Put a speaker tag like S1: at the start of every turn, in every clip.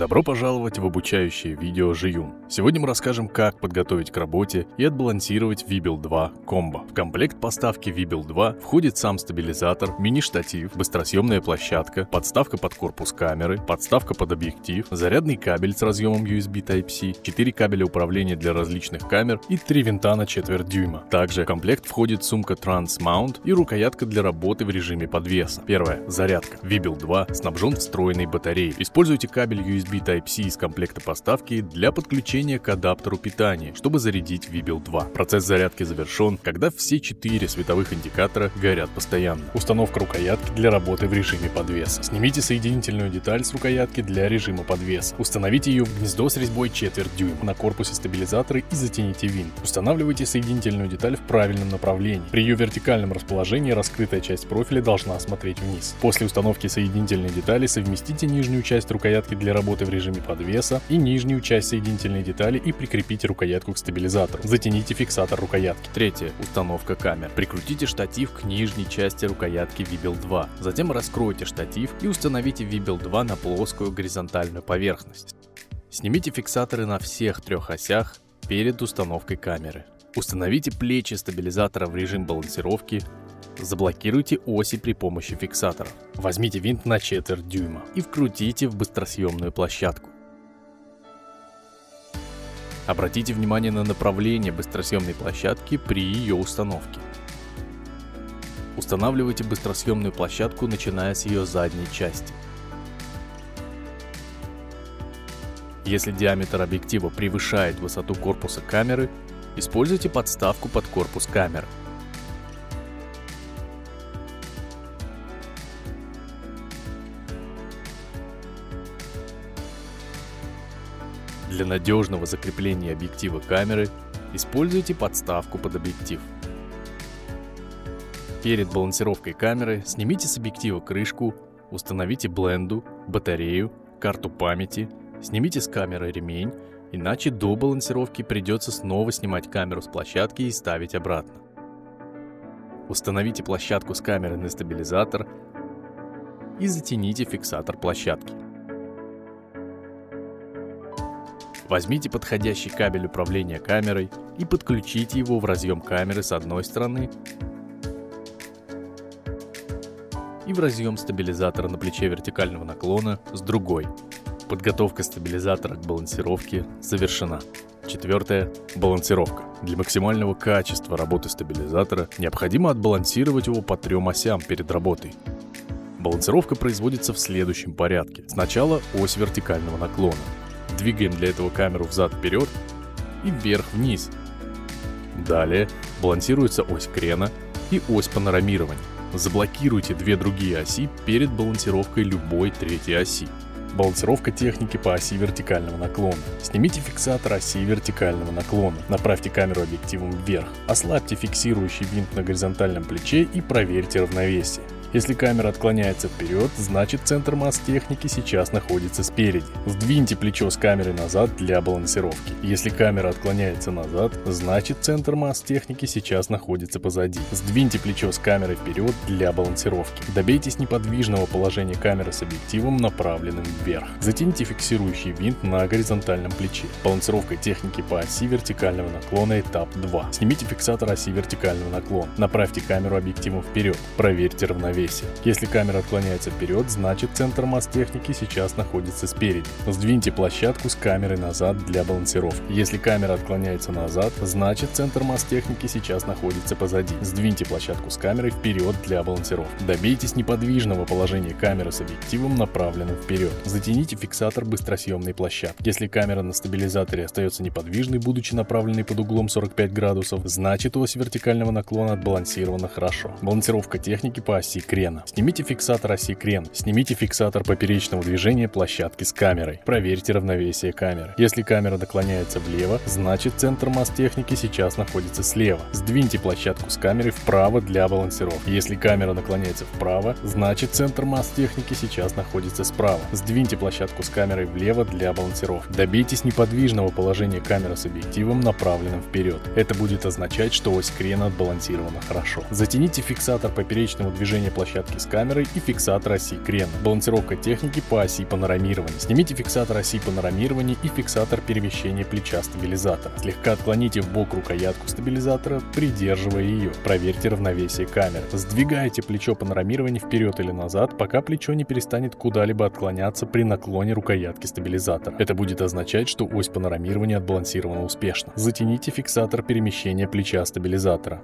S1: Добро пожаловать в обучающее видео Жиюн. Сегодня мы расскажем, как подготовить к работе и отбалансировать Vibel 2 комбо. В комплект поставки Vibel 2 входит сам стабилизатор, мини-штатив, быстросъемная площадка, подставка под корпус камеры, подставка под объектив, зарядный кабель с разъемом USB Type-C, 4 кабеля управления для различных камер и 3 винта на четверть дюйма. Также в комплект входит сумка Trans Mount и рукоятка для работы в режиме подвеса. Первое. Зарядка. Vibel 2 снабжен встроенной батареей. Используйте кабель USB USB Type-C из комплекта поставки для подключения к адаптеру питания, чтобы зарядить Vibel 2. Процесс зарядки завершен, когда все четыре световых индикатора горят постоянно. Установка рукоятки для работы в режиме подвеса. Снимите соединительную деталь с рукоятки для режима подвеса. Установите ее в гнездо с резьбой четверть дюйма на корпусе стабилизатора и затяните винт. Устанавливайте соединительную деталь в правильном направлении. При ее вертикальном расположении раскрытая часть профиля должна смотреть вниз. После установки соединительной детали совместите нижнюю часть рукоятки для работы работы в режиме подвеса и нижнюю часть соединительной детали и прикрепите рукоятку к стабилизатору. Затяните фиксатор рукоятки. Третье. Установка камер. Прикрутите штатив к нижней части рукоятки Vibel 2. Затем раскройте штатив и установите Vibel 2 на плоскую горизонтальную поверхность. Снимите фиксаторы на всех трех осях перед установкой камеры. Установите плечи стабилизатора в режим балансировки, Заблокируйте оси при помощи фиксатора. Возьмите винт на четверть дюйма и вкрутите в быстросъемную площадку. Обратите внимание на направление быстросъемной площадки при ее установке. Устанавливайте быстросъемную площадку, начиная с ее задней части. Если диаметр объектива превышает высоту корпуса камеры, используйте подставку под корпус камеры. Для надежного закрепления объектива камеры используйте подставку под объектив. Перед балансировкой камеры снимите с объектива крышку, установите бленду, батарею, карту памяти, снимите с камеры ремень, иначе до балансировки придется снова снимать камеру с площадки и ставить обратно. Установите площадку с камеры на стабилизатор и затяните фиксатор площадки. Возьмите подходящий кабель управления камерой и подключите его в разъем камеры с одной стороны и в разъем стабилизатора на плече вертикального наклона с другой. Подготовка стабилизатора к балансировке завершена. Четвертое. Балансировка. Для максимального качества работы стабилизатора необходимо отбалансировать его по трем осям перед работой. Балансировка производится в следующем порядке. Сначала ось вертикального наклона. Двигаем для этого камеру взад-вперед и вверх-вниз. Далее балансируется ось крена и ось панорамирования. Заблокируйте две другие оси перед балансировкой любой третьей оси. Балансировка техники по оси вертикального наклона. Снимите фиксатор оси вертикального наклона. Направьте камеру объективом вверх. Ослабьте фиксирующий винт на горизонтальном плече и проверьте равновесие. Если камера отклоняется вперед, значит центр масс техники сейчас находится спереди. Сдвиньте плечо с камеры назад для балансировки. Если камера отклоняется назад, значит центр масс техники сейчас находится позади. Сдвиньте плечо с камерой вперед для балансировки. Добейтесь неподвижного положения камеры с объективом, направленным вверх. Затяните фиксирующий винт на горизонтальном плече. Балансировка техники по оси вертикального наклона этап 2. Снимите фиксатор оси вертикального наклона. Направьте камеру объективом вперед. Проверьте равновесие равновесия. Если камера отклоняется вперед, значит центр масс техники сейчас находится спереди. Сдвиньте площадку с камеры назад для балансировки. Если камера отклоняется назад, значит центр масс техники сейчас находится позади. Сдвиньте площадку с камерой вперед для балансировки. Добейтесь неподвижного положения камеры с объективом, направленным вперед. Затяните фиксатор быстросъемной площадки. Если камера на стабилизаторе остается неподвижной, будучи направленной под углом 45 градусов, значит ось вертикального наклона отбалансирована хорошо. Балансировка техники по оси крена. Снимите фиксатор оси крен. Снимите фиксатор поперечного движения площадки с камерой. Проверьте равновесие камеры. Если камера наклоняется влево, значит центр масс техники сейчас находится слева. Сдвиньте площадку с камерой вправо для балансировки. Если камера наклоняется вправо, значит центр масс техники сейчас находится справа. Сдвиньте площадку с камерой влево для балансировки. Добейтесь неподвижного положения камеры с объективом, направленным вперед. Это будет означать, что ось крена отбалансирована хорошо. Затяните фиксатор поперечного движения площадки с камерой и фиксатор оси крена. Балансировка техники по оси панорамирования. Снимите фиксатор оси панорамирования и фиксатор перемещения плеча стабилизатора. Слегка отклоните в бок рукоятку стабилизатора, придерживая ее. Проверьте равновесие камеры. Сдвигайте плечо панорамирования вперед или назад, пока плечо не перестанет куда-либо отклоняться при наклоне рукоятки стабилизатора. Это будет означать, что ось панорамирования отбалансирована успешно. Затяните фиксатор перемещения плеча стабилизатора.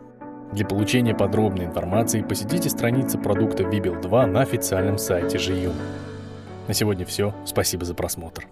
S1: Для получения подробной информации посетите страницу продукта Vibel 2 на официальном сайте Жиюн. На сегодня все. Спасибо за просмотр.